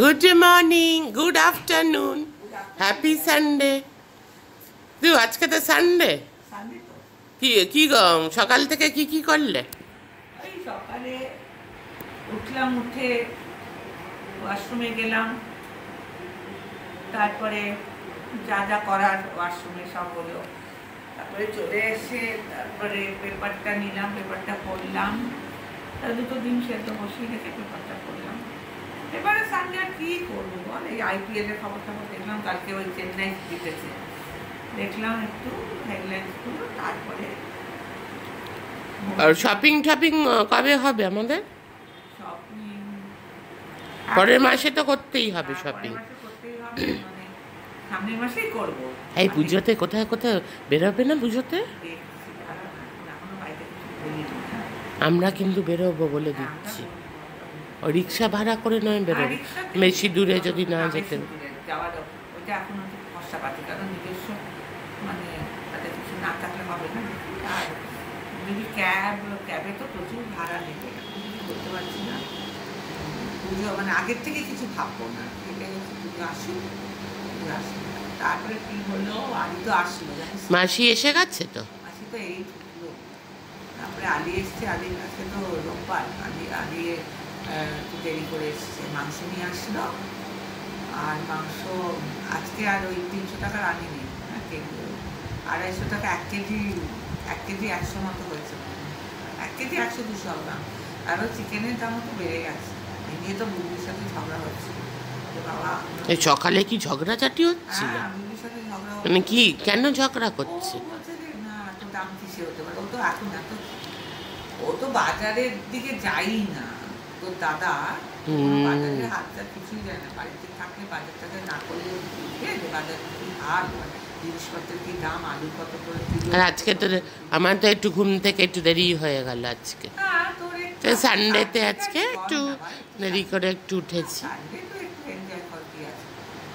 Good morning good afternoon happy Sunday তুই আজকে তো সানডে তো। কি কি গো সকাল থেকে কি কি করলে? সকালে উঠলাম উঠে ওয়াশরুমে গেলাম। তারপরে যা যা করার ওয়াশরুমে সব হলো। তারপরে চলে এসে তারপরে পেপারটা নিলাম পেপারটা পড়লাম। তার দুটো দিন সেদ্ধ বসিয়ে রেখে পেপারটা পড়লাম। এবারে সানডে আর কি করব বল? এই আইপিএল এর খবর টবর দেখলাম কালকে ওই চেন্নাই জিতেছে। দেখলাম একটু হেডলাইন্সগুলো তারপরে আর শপিং টপিং কবে হবে আমাদের? পরের মাসে তো করতেই হবে শপিং মানে সামনের মাসেই করব। এই পুজোতে কোথায় কোথায় বেরোবে না পুজোতে? হ্যাঁ। আমরা কিন্তু বেরোবো বলে দিচ্ছি। ও রিক্সা ভাড়া করে নয় বেরোবো বেশি দূরে যদি না যেতেন। মানে মানে আগের থেকে কিছু ভাববো না। তারপরে কি হলো? আলি তো আসলো মাসি এসে গেছে তো? মাসি তো এই তারপরে আলি এসছে আলি আজকে তো রোববার। আলি আলি একটু দেরি করে এসছে মাংস নিয়ে আসলো আর মাংস আজকে আর ওই তিনশো টাকার আনিনি কেজি। আড়াইশো টাকা এক কেজি এক কেজি একশো মতো হয়েছে। এক কেজি একশো দুশো গ্রাম আর ওই চিকেনের দামও তো বেড়ে গেছে। নিয়ে তো বুবুর সাথে ঝগড়া হচ্ছে। এই সকালে কি হচ্ছিল? হ্যাঁ ঝগড়া হচ্ছে। মানে কি কেন ঝগড়া করছে? ও তো বাজারের দিকে যাই না। তোর দাদা হাতটা কিছুই যায় না বাড়িতে থাকলে বাজারটাকে না করলে যে বাজার কি জিনিসপত্রের কি দাম আলু কত করে আর আজকে তো আমার তো একটু ঘুম থেকে একটু দেরি হয়ে গেল আজকে। তোর সানডেতে আজকে একটু দেরি করে একটু উঠেছি।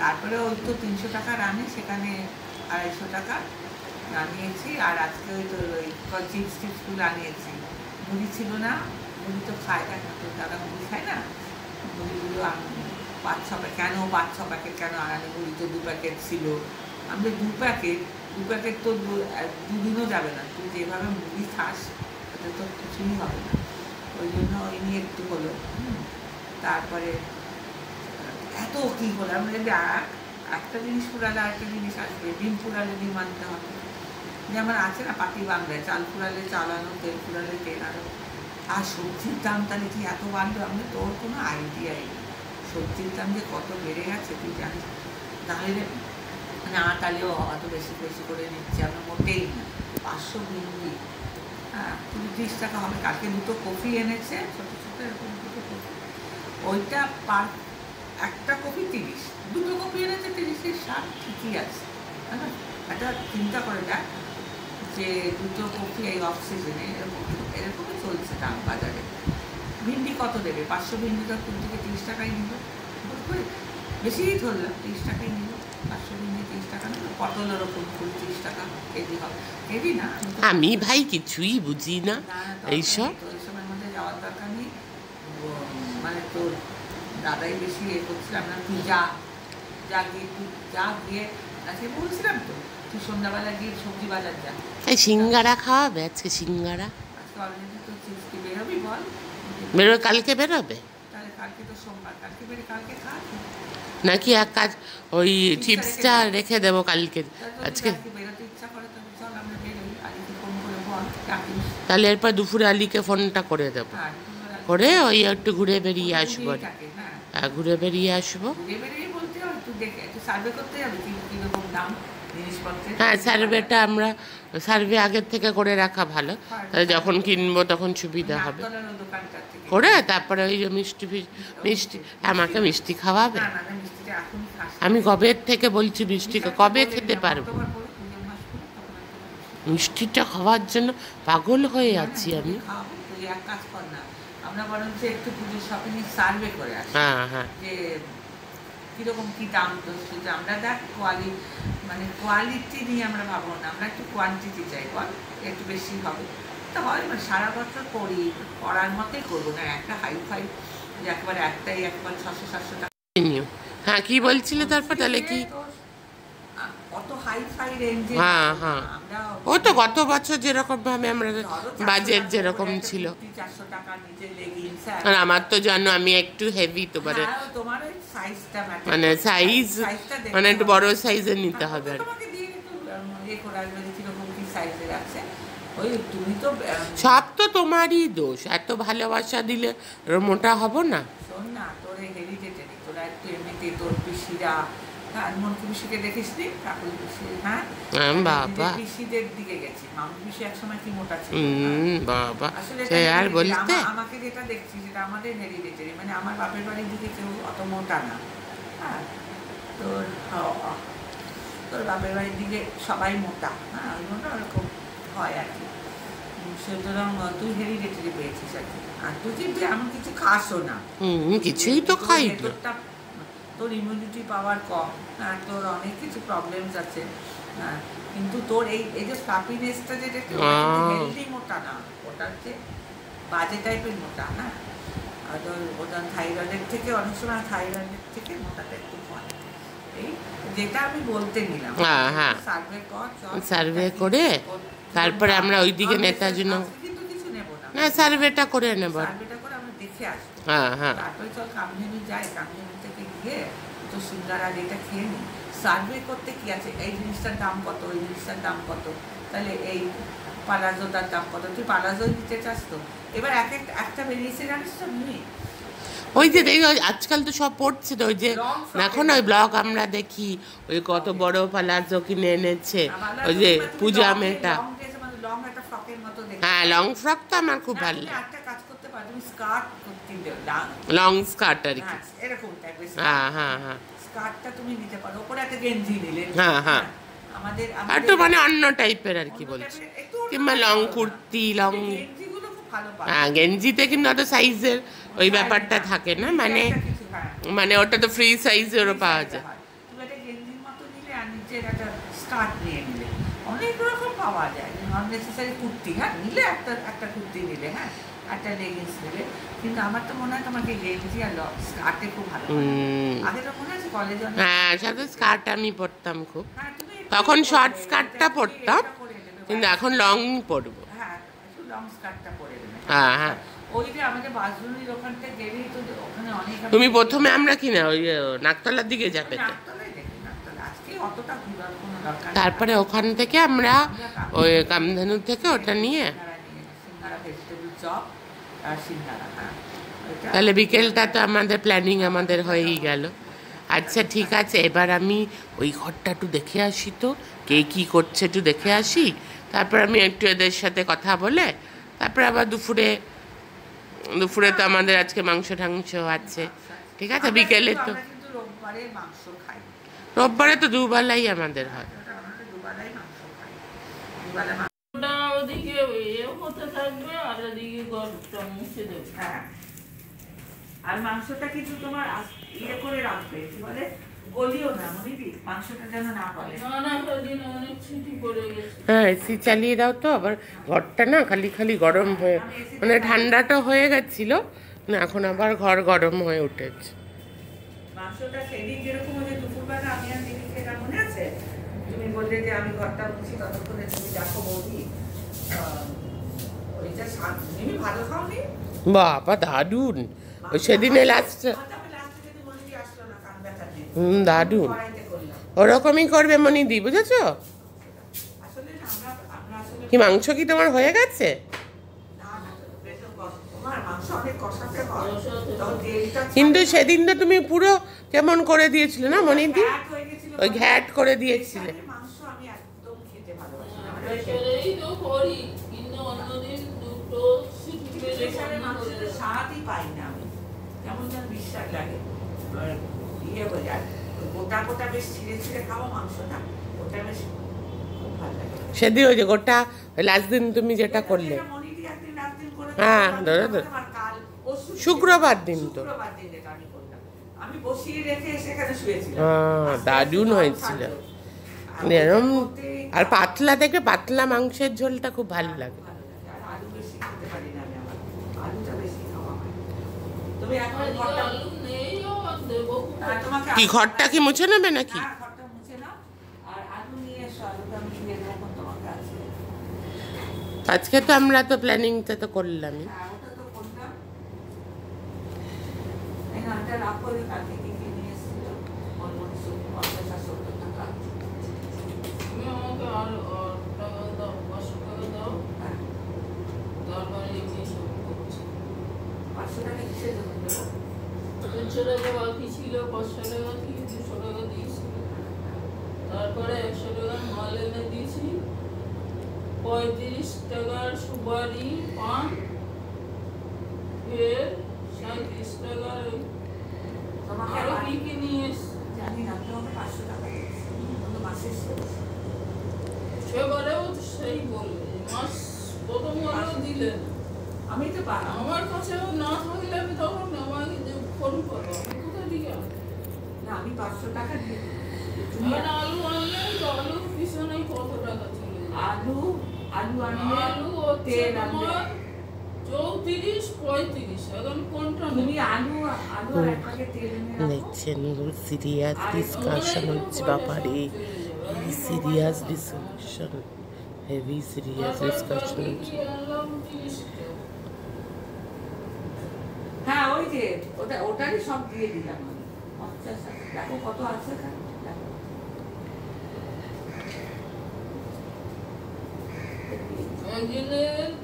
তারপরে ওই তো তিনশো টাকা রানে সেখানে আড়াইশো টাকা রানিয়েছি। আর আজকে ওই তো ওই চিপস টিপসগুলো আনিয়েছি। মুড়ি ছিল না মুড়ি তো খায় না? তোর দাদা মুড়ি খায় না? আমি পাঁচ ছ প্যাকেট কেন পাঁচ ছ প্যাকেট? কেন আনানি মুড়ি? তো দু প্যাকেট ছিল। আমি দু প্যাকেট? দু প্যাকেট তো দুদিনও যাবে না। তুই যেভাবে মুড়ি খাস তাতে তো কিছুই হবে না। ওই জন্য ওই নিয়ে একটু হলো। তারপরে এত কি হলো? আমি বলি, এক- একটা জিনিস পুরালে আরেকটা জিনিস আসবে। ডিম পুরালে ডিম আনতে হবে। যেমন আছে না পাতি বাংলায় চাল পুরালে চাল আনো তেল পুরালে তেল আনো। আর সবজির দাম তাহলে কি এত বাড়লো? আমি তোর কোনো আইডিয়াই নেই। সবজির দাম যে কত বেড়ে গেছে, তুই জানিস। তাহলে আমার তাহলেও অত বেশি বেশি করে নিচ্ছে আমরা মোটেই না। পাঁচশো ভিন্ডি হ্যাঁ ত্রিশ টাকা হবে। কালকে দুটো কফি এনেছে, ছোটো ছোটো এরকম দুটো কফি। ওইটা পার একটা কপি তিরিশ। দুটো কপি এনেছে, তিরিশের ষাট ঠিকই আছে। হ্যাঁ একটা চিন্তা করে দেখ। যে দুটো কপি এই অফ সিজনে এরকম এরকমই চলছে দাম বাজারে। ভিন্ডি কত দেবে? পাঁচশো ভিন্ডি তো কুড়ি থেকে তিরিশ টাকাই নিল? বেশিই ধরলাম তিরিশ টাকাই নিল। পাঁচশো ভিন্ডি তিরিশ টাকা নিল। পটল ওরকম কুড়ি তিরিশ টাকা কেজি হবে। কেজি না আমি ভাই কিছুই বুঝি না। এইসব তো এইসবের মধ্যে যাওয়ার দরকার নেই। মানে তোর দাদাই বেশি এ করছিলাম না তুই যা যা গিয়ে তুই যা গিয়ে আজকে বলছিলাম তো তুই সন্ধ্যাবেলা গিয়ে সবজি বাজার যা। এই সিঙ্গারা খাওয়াবে? আজকে সিঙ্গারা? আজকে অলরেডি তো চিজকে বেরোবি বল। কালকে বেরোবে? তাহলে কালকে তো সোমবার কালকে বেরে কালকে খা নাকি এক কাজ ওই চিপসটা রেখে দেবো কালকে। আজকে তাহলে এরপর দুপুরে আলিকে ফোনটা করে দেবো। দুপুরবেলা করে ওই একটু ঘুরে বেরিয়ে আসব। হ্যাঁ। ঘুরে বেরিয়ে আসব। ঘুরে বেরিয়ে বলতে দেখে একটু সার্ভে করতে যাবে দাম? হ্যাঁ সার্ভেটা আমরা সার্ভে আগের থেকে করে রাখা ভালো। তাহলে যখন কিনবো তখন সুবিধা হবে। করে তারপরে ওই যে মিষ্টি মিষ্টি আমাকে মিষ্টি খাওয়াবে। আমি কবে থেকে বলছি মিষ্টি কবে খেতে পারব? মিষ্টিটা খাওয়ার জন্য পাগল হয়ে আছি আমি। খাওয়াবো, তুই এক কাজ কর না। আমরা বরঞ্চ একটু পুজোর শপিং সার্ভে করে আসি। হ্যাঁ হ্যাঁ। কীরকম কী দাম সেটা আমরা দেখ কোয়ালি মানে কোয়ালিটি নিয়ে আমরা ভাবো না আমরা একটু কোয়ান্টিটি চাই বল একটু বেশি হবে। তো হয় মানে সারা বছর করি করার মতোই করব না একটা হাই ফাই যে একবার একটাই একবার ছশো সাতশো টাকা। হ্যাঁ কি বলছিলে তারপর তাহলে কি তোর, আহ, অত হাই ফাই রেঞ্জে হ্যাঁ, হ্যাঁ। ও তো গত বছর যেরকম ভাবে আমরা বাজেট যেরকম ছিল। leggings, আর আমার তো জানো আমি একটু হেভি তো মানে হ্যাঁ, মানে সাইজ মানে একটু। বড় সাইজের নিতে হ্যাঁ, হবে আর সব তো তোমারই দোষ। এত ভালোবাসা দিলে মোটা হব না। শোন না তোর হেরিটেটারি তোরা একটু এমনিতে তোর পিসিরা পিসি। হ্যাঁ? হ্যাঁ, বাবা। পিসিদের দিকে গেছি। মামু পিসি একসময় কি মোটা ছিল? বাবা। সে আর বলতে? আমাকে যেটা দেখছি সেটা আমাদের হেরিটেটারি মানে আমার বাপের বাড়ির দিকে কেউ অত মোটা না। হ্যাঁ? তোর তোর বাপের বাড়ির দিকে সবাই মোটা। হ্যাঁ? ওই জন্য ওরকম হয় আর কি। সুতরাং তুই হেরিটেটারি পেয়েছিস আর কি। আর তুই কিন্তু এমন কিছু খাসও না। হুম কিছুই তো খাই না তোর ইমিউনিটি পাওয়ার কম হ্যাঁ তোর অনেক কিছু প্রবলেমস আছে। হ্যাঁ কিন্তু তোর এই এই যে ফ্লাপিনেসটা যেটা। হেলদি মোটা না ওটা হচ্ছে বাজে টাইপের মোটা হ্যাঁ আর তোর ওটা থাইরয়েডের থেকে অনেক সময় থাইরয়েডের থেকে মোটাটা একটু হয় এই যেটা আমি বলতে নিলাম। হ্যাঁ, হ্যাঁ। সার্ভে কর চল, সার্ভে করে তারপরে আমরা ওই দিকে নেতার জন্য কিন্তু কিছু নেব না। না সার্ভেটা করে নেব। সার্ভেটা করে আমরা দেখে আসব। হ্যাঁ হ্যাঁ। তারপরে চল কামধেনু যাই কামধেনু গিয়ে তো সিঙ্গারা এটা খেয়ে নিই সার্ভে করতে কি আছে? এই জিনিসটার দাম কত? ওই জিনিসটার দাম কত? তাহলে এই পালাজোটার দাম কত? তুই পালাজো নিতে চাস তো? এবার এক একটা একটা বেরিয়েছে জানিস তো নি ওই যে আজকাল তো সব পড়ছে তো ওই যে এখন ওই ব্লগ আমরা দেখি ওই কত বড় পালাজো কিনে এনেছে ওই যে পূজা মেয়েটা। দেখতে হ্যাঁ লং ফ্রক তো আমার খুব ভালো লাগে। তুমি স্কার্ট করতে লং স্কার্ট আর কি এরকম টাইপের হ্যাঁ হ্যাঁ হ্যাঁ স্কার্টটা তুমি নিতে পারো ওপরে একটা গেঞ্জি নিলে হ্যাঁ, হ্যাঁ। আমাদের একটু মানে অন্য টাইপের আর কি বলছি কিংবা লং কুর্তি লং। হ্যাঁ গেঞ্জিতে কিন্তু অত সাইজের ওই ব্যাপারটা থাকে না মানে। মানে ওটা তো ফ্রি সাইজেরও পাওয়া যায় স্কার্ট নিয়ে নিলে অনেক রকম পাওয়া যায় নন নেসেসারি কুর্তি হ্যাঁ নিলে একটা একটা কুর্তি নিলে হ্যাঁ একটা লেগিংস নিলে কিন্তু আমার তো মনে হয় তোমাকে গেঞ্জি আর স্কার্টে খুব ভালো আগে তো মনে আছে কলেজে হ্যাঁ সাথে স্কার্ট আমি পরতাম খুব। হ্যাঁ, তখন শর্ট স্কার্টটা পরতাম, কিন্তু এখন লং পরবো। হ্যাঁ লং স্কার্টটা পরে দেবে হ্যাঁ, হ্যাঁ। তুমি প্রথমে আমরা কি না ওই নাকতলার দিকে যাবে কোনো। তারপরে ওখান থেকে আমরা ওই কামধেনু থেকে ওটা নিয়ে চপ আর সিঙ্গারা হ্যাঁ। তাহলে বিকেলটা তো আমাদের প্ল্যানিং আমাদের হয়েই গেল। আচ্ছা ঠিক আছে এবার আমি ওই ঘরটা একটু দেখে আসি তো কে কি করছে একটু দেখে আসি। তারপর আমি একটু এদের সাথে কথা বলে তারপরে আবার দুপুরে দুপুরে তো আমাদের আজকে মাংস টাংস আছে। ঠিক আছে বিকেলে তো রোববারে মাংস খাই। রোববারে তো দুবেলাই আমাদের হয়। ওটা আমরা দুবেলাই মাংস খাই। দুবেলা মাংস ওটা ওদিকে হতে থাকবে আর ওদিকে গরমটা মুছে দেবে। হ্যাঁ। আর মাংসটা কিন্তু তোমার ইয়ে করে রাখবে কি বলে? গলিও না মনে মাংসটা যেন না বলে না না সেদিন অনেক ছুটি পড়ে গেছে। হ্যাঁ এসি চালিয়ে দাও তো আবার ঘরটা না খালি খালি গরম হয়ে মানে ঠান্ডাটা হয়ে গেছিল না এখন আবার ঘর গরম হয়ে উঠেছে। মাংসটা সেদিন যেরকম ওই দুপুরবেলা আমি আর দিদি খেলাম মনে আছে? তুমি বললে যে আমি ঘরটা মুছি ততক্ষণে তুমি দেখো বৌদি আহ, ওইটা শাক তুমি ভালো খাওনি বাবা দারুণ। ওই সেদিনে লাস্ট হুম দারুণ। ওরকমই করবে মনিদি বুঝেছ? কি মাংস কি তোমার হয়ে গেছে? কিন্তু সেদিন তো তুমি পুরো কেমন করে দিয়েছিলে না মনিদি ওই ঘ্যাট করে দিয়েছিলে। মাংস আমি একদম খেতে ভালোবাসি পাই না আমি। কেমন যেন বিশ্বাস লাগে। ইয়ে হয়ে যায় গোটা গোটা বেশ ছিঁড়ে ছিঁড়ে খাওয়া মাংসটা ওটা বেশ খুব ভালো লাগে। সেদিন ওই যে গোটা লাস্ট দিন তুমি যেটা করলে। হ্যাঁ, ধরে ধরে। শুক্রবার দিন তো। শুক্রবার দিন যেটা আমি বসিয়ে রেখে সেখানে শুয়েছিলাম। হ্যাঁ, দারুণ হয়েছিল। আর এরম আর পাতলা থেকে পাতলা মাংসের ঝোলটা খুব ভালো লাগে ভালো লাগে। আর আলু বেশি খেতে পারি না আমি আবার। আলুটা বেশি খাওয়া হয়। তো তুমি এখন আজকে ঘরটা আলু নেই আমার দেবো আর তোমাকে কি ঘরটা কি মুছে নেবে নাকি? হ্যাঁ। আজকে তো আমরা তো প্ল্যানিংটা তো করলামই হ্যাঁ, ওটা তো করলাম। এই না, ওটা রাখো, ওই কালকে কি কি নিয়ে এসেছিল? মোটামুটি সত্তর, পঞ্চাশ আর সত্তর টাকা। তুমি আমাকে আর আর টাকা দাও পাঁচশো টাকা দাও হ্যাঁ, তারপরে এগিয়ে সব করছি পাঁচশো টাকা কিসের জন্য দেবো? তিনশো টাকা বাকি ছিল পাঁচশো টাকা কি দুশো টাকা দিয়েছি তারপরে একশো টাকার মাল এনে দিয়েছি। পঁয়ত্রিশ টাকার সুপারি পান। ফের সাঁত্রিশ টাকার আরও কি কি নিয়ে এসছি? জানি না, তোমাকে পাঁচশো টাকা মাসের শেষ। সেবারেও সেই বললে মাস প্রথম বলেও দিলে আমি তো আমার কাছেও না থাকলে আমি তখন আমাকে না আমি পাঁচশো টাকা দিয়ে আলু আনলে তো আলুর পিছনেই কত টাকা চলে আলু আলু আনলে আলু তেল আনলে চৌত্রিশ পঁয়ত্রিশ। এখন কোনটা তুমি আলু আলু আর এক প্যাকেট তেল এনে রাখো। দেখছেন সিরিয়াস ডিসকাশন হচ্ছে বাপারে serious discussion heavy serious discussion হচ্ছে কি আনলাম জিনিসটা? হ্যাঁ ওই যে ওটা ওটারই সব দিয়ে দিলাম আমি। পঞ্চাশ দেখো কত আছে এখানে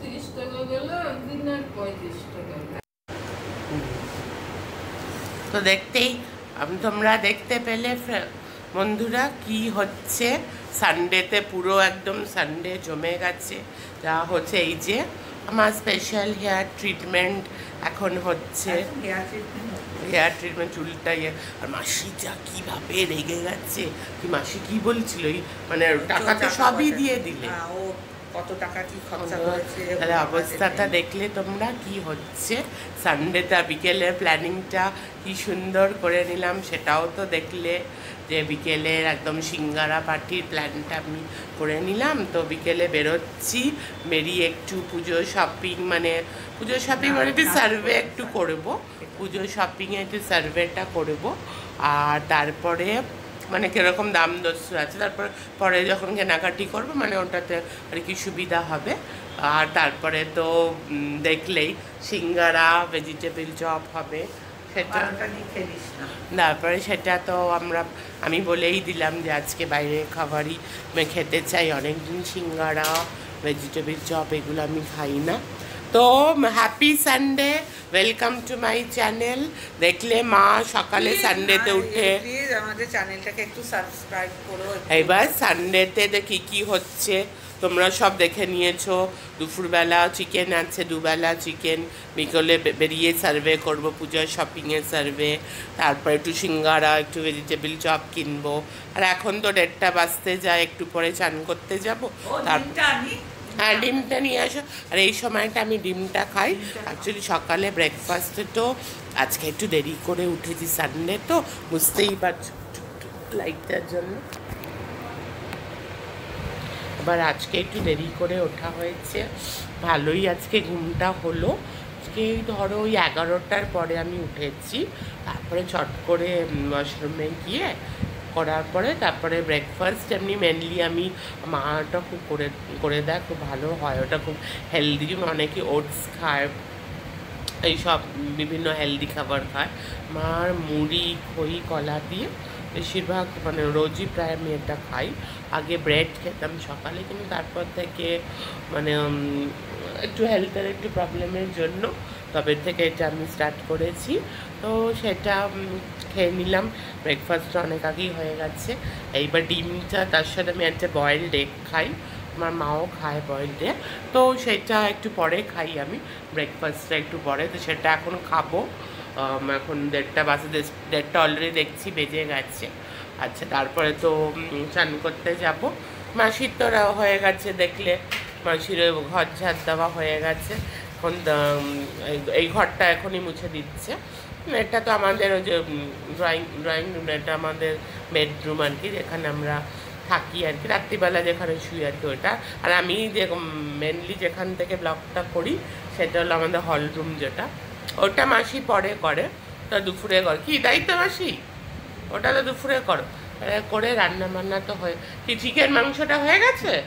তিরিশ টাকা গেলে একদিনের পঁয়ত্রিশ টাকা তো দেখতেই আম- তোমরা দেখতে পেলে বন্ধুরা কি হচ্ছে? সানডেতে পুরো একদম সানডে জমে গেছে। যা হচ্ছে এই যে আমার স্পেশাল হেয়ার ট্রিটমেন্ট এখন হচ্ছে। হেয়ার ট্রিটমেন্ট চুলটা ইয়ে। আর মাসি যা কীভাবে রেগে গেছে। কি মাসি কি বলছিল? মানে টাকা তো সবই দিয়ে দিলে। হ্যাঁ, ও কত টাকা কি খরচা করেছে তাহলে অবস্থাটা দেখলে তোমরা কি হচ্ছে? সানডেটা বিকেলে প্ল্যানিংটা কি সুন্দর করে নিলাম সেটাও তো দেখলে। যে বিকেলের একদম সিঙ্গারা পার্টির প্ল্যানটা আমি করে নিলাম। তো বিকেলে বেরোচ্ছি বেরিয়ে একটু পুজো শপিং মানে পুজো শপিং মানে একটু সার্ভে একটু করব। পুজো শপিংয়ে একটু সার্ভেটা করব। আর তারপরে মানে কীরকম দাম দস্যু আছে, তারপর পরে যখন কেনাকাটি করব মানে ওটাতে আর কি সুবিধা হবে। আর তারপরে তো দেখলেই সিঙ্গারা ভেজিটেবিল চপ হবে। সেটা তারপরে সেটা তো আমরা আমি বলেই দিলাম যে আজকে বাইরে খাবারই খেতে চাই। অনেকদিন সিঙ্গারা ভেজিটেবল চপ এগুলো আমি খাই না। তো happy Sunday welcome to my channel দেখলে মা সকালে সানডেতে উঠে আমাদের চ্যানেলটাকে একটু সাবস্ক্রাইব করো এবার সানডেতে দেখি কি হচ্ছে। তোমরা সব দেখে নিয়েছো। দুপুরবেলা চিকেন আছে দুবেলা চিকেন বিকেলে বেরিয়ে সার্ভে করব পূজার শপিংয়ের সার্ভে তারপর একটু সিঙ্গারা একটু ভেজিটেবল চপ কিনবো। আর এখন তো ডেটটা বাজতে যায় একটু পরে চান করতে যাব। ও তার ডিমটা আনি? হ্যাঁ ডিমটা নিয়ে আসো। আর এই সময়টা আমি ডিমটা খাই। অ্যাকচুয়ালি সকালে ব্রেকফাস্টে তো আজকে একটু দেরি করে উঠেছি সানডে তো বুঝতেই পারছ। লাইটটার জন্য। এবার আজকে একটু দেরি করে ওঠা হয়েছে। ভালোই আজকে ঘুমটা হলো। আজকে ধরো ওই এগারোটার পরে আমি উঠেছি। তারপরে চট করে ওয়াশরুমে গিয়ে করার পরে তারপরে ব্রেকফাস্ট এমনি মেনলি আমি মাটা খুব করে করে দেয়, খুব ভালো হয়। ওটা খুব হেলদি অনেকে ওটস খায়। এইসব বিভিন্ন হেলদি খাবার খায়। মার মুড়ি, খই, কলা দিয়ে বেশিরভাগ মানে রোজই প্রায় আমি এটা খাই। আগে ব্রেড খেতাম সকালে, কিন্তু তারপর থেকে মানে একটু হেলথের একটু প্রবলেমের জন্য তবে থেকে এটা আমি স্টার্ট করেছি। তো সেটা খেয়ে নিলাম। ব্রেকফাস্টটা অনেক আগেই হয়ে গেছে। এইবার ডিমটা, তার সাথে আমি একটা বয়েলড এগ খাই। আমার মাও খায় বয়েলড এগ তো সেটা একটু পরে খাই আমি। ব্রেকফাস্টটা একটু পরে, তো সেটা এখন খাব। এখন দেড়টা বাজে দেড়টা অলরেডি দেখছি, বেজে গেছে। আচ্ছা তারপরে তো চান করতে যাব। মাসির তোরা হয়ে গেছে দেখলে। মাসির ঘর ঝাড় দেওয়া হয়ে গেছে। এখন এই- এই ঘরটা এখনই মুছে দিচ্ছে। এটা তো আমাদের ওই যে ড্রয়িং ড্রয়িং রুম এটা আমাদের বেডরুম আর কি, যেখানে আমরা থাকি আর কি। রাত্রিবেলা যেখানে শুই আর কি ওটা। আর আমি যে মেনলি যেখান থেকে ব্লগটা করি, সেটা হলো আমাদের হল রুম যেটা। ওটা মাসি পরে করে, ওটা দুপুরে করে। কি তো মাসি? ওটা তো দুপুরে করো। করে রান্না বান্না তো হয়ে, কি চিকেন মাংসটা হয়ে গেছে?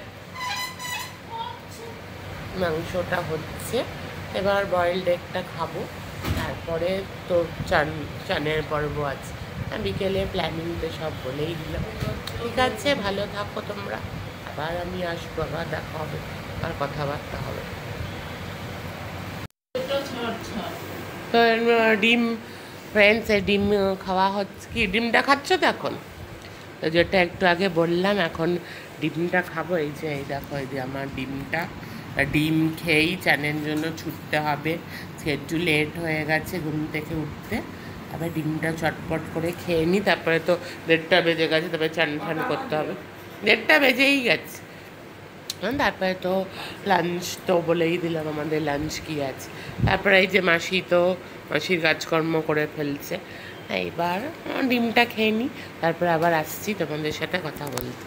মাংসটা হচ্ছে, এবার বয়েলড এগটা খাব। তারপরে তো চান, চানের পর্ব আছে। বিকেলে প্ল্যানিং তো সব বলেই দিলাম। ঠিক আছে, ভালো থাকো তোমরা। আবার আমি আসব, আবার দেখা হবে আর কথাবার্তা হবে এটা ছাড় ছাড় তো আহ, ডিম ফ্রেন্ডস ডিম খাওয়া হচ্ছে কি? ডিমটা খাচ্ছ তো এখন? তো যেটা একটু আগে বললাম, এখন ডিমটা খাব। এই যে, এই দেখো, এই যে আমার ডিমটা। ডিম খেয়েই চানের জন্য ছুটতে হবে। সে একটু লেট হয়ে গেছে ঘুম থেকে উঠতে। তারপরে ডিমটা চটপট করে খেয়ে নিই তারপরে তো দেড়টা বেজে গেছে, তারপরে চান ফান করতে হবে। দেড়টা বেজেই গেছে। হ্যাঁ, তারপরে তো লাঞ্চ তো বলেই দিলাম আমাদের লাঞ্চ কি আছে। তারপরে এই যে মাসি তো মাসির কাজকর্ম করে ফেলছে। এইবার আহ, ডিমটা খেয়ে নিই তারপরে আবার আসছি তোমাদের সাথে কথা বলতে।